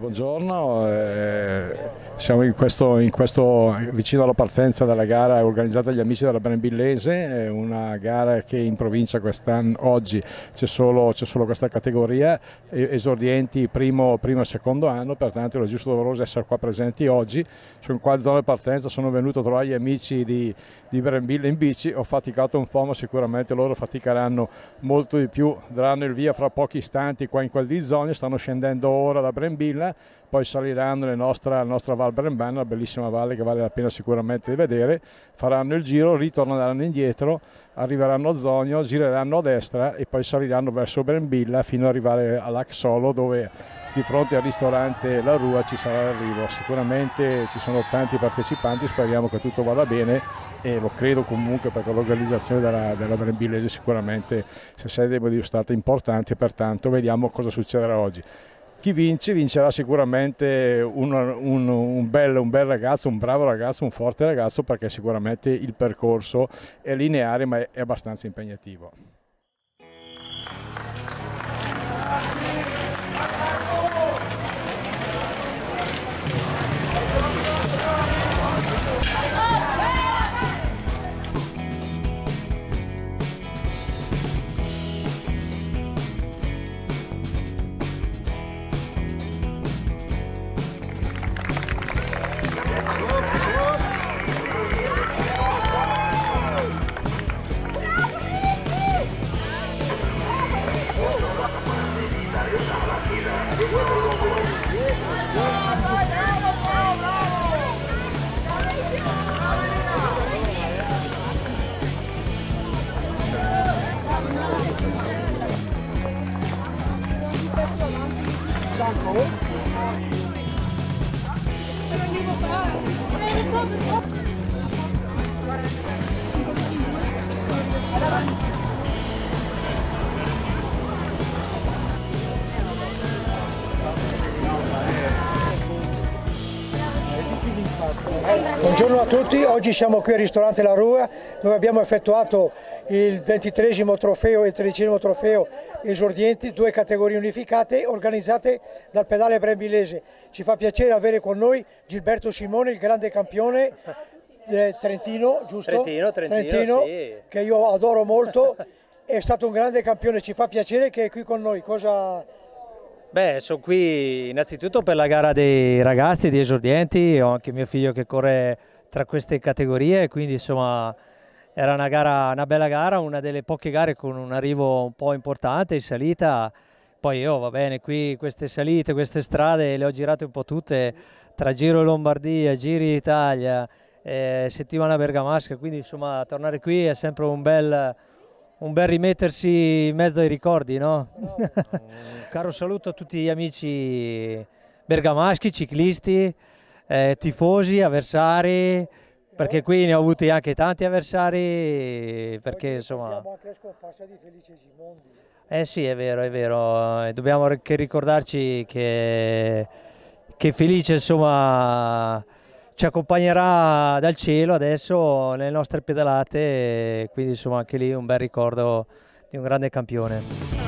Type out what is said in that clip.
buongiorno, eh, siamo in questo, in questo, vicino alla partenza della gara organizzata dagli amici della Brembillese, una gara che in provincia quest'anno, oggi c'è solo, solo, questa categoria, esordienti primo, primo, e secondo anno, pertanto è giusto doveroso essere qua presenti oggi, sono qua in zona di partenza, sono venuto a trovare gli amici di, di Brembille in bici, ho faticato un po' ma sicuramente loro faticheranno molto di più, daranno il via fra pochi istanti qua in quel di zone, stanno scendendo ora da Brembilla poi saliranno nella nostra, nostra Val Brembana, una bellissima valle che vale la pena sicuramente di vedere, faranno il giro, ritorneranno indietro, arriveranno a Zogno, gireranno a destra e poi saliranno verso Brembilla fino ad arrivare all'Axolo dove di fronte al ristorante La Rua ci sarà l'arrivo. Sicuramente ci sono tanti partecipanti, speriamo che tutto vada bene e lo credo comunque perché l'organizzazione della, della Brembillese sicuramente sei è stata importante pertanto vediamo cosa succederà oggi. Chi vince vincerà sicuramente un, un, un, bel, un, bel, ragazzo, un bravo ragazzo, un forte ragazzo perché sicuramente il percorso è lineare ma è abbastanza impegnativo. Marco. not you. Buongiorno a tutti, oggi siamo qui al ristorante La Rua dove abbiamo effettuato il 23 trofeo e il 13 trofeo esordienti, due categorie unificate organizzate dal pedale brembilese. Ci fa piacere avere con noi Gilberto Simone, il grande campione eh, Trentino, giusto? Trentino, Trentino, Trentino sì. che io adoro molto, è stato un grande campione, ci fa piacere che è qui con noi. Cosa... Beh, sono qui innanzitutto per la gara dei ragazzi, di esordienti, ho anche mio figlio che corre tra queste categorie, quindi insomma era una, gara, una bella gara, una delle poche gare con un arrivo un po' importante in salita, poi io va bene, qui queste salite, queste strade le ho girate un po' tutte, tra Giro Lombardia, Giri Italia, eh, settimana bergamasca, quindi insomma tornare qui è sempre un bel un bel rimettersi in mezzo ai ricordi, no? Un caro saluto a tutti gli amici bergamaschi, ciclisti, eh, tifosi, avversari, perché qui ne ho avuti anche tanti avversari, perché insomma... anche la scomparsa di Felice Gimondi. Eh sì, è vero, è vero, eh, dobbiamo anche ricordarci che, che Felice insomma ci accompagnerà dal cielo adesso nelle nostre pedalate, quindi insomma anche lì un bel ricordo di un grande campione.